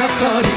척거리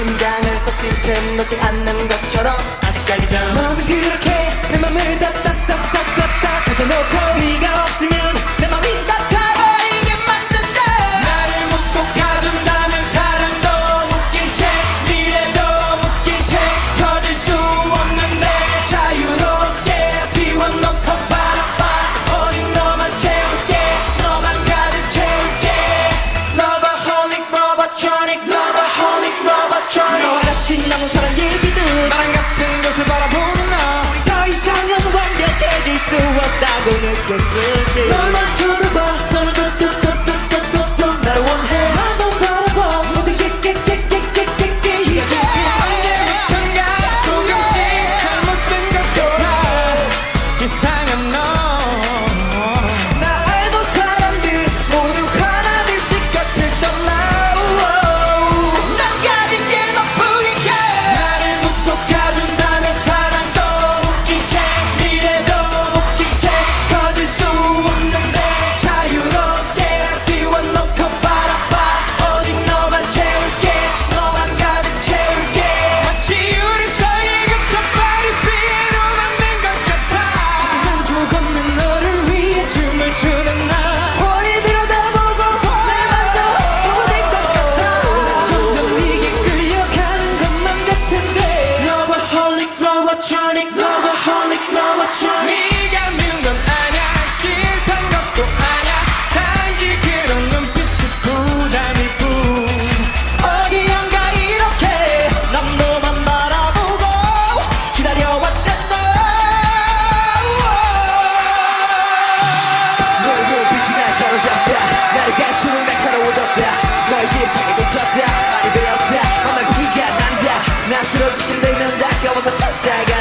심장을 꺾인 채 놓지 않는 것처럼 아직까지도 너는 그렇게 없다고 느꼈을지. 널 맞춰봐. 널 듣고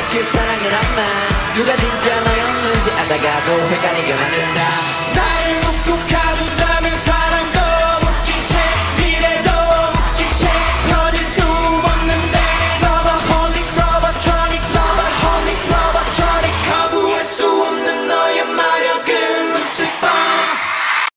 사랑이란 말 누가 진짜 나였는지 아다가도 헷갈리게 만든다.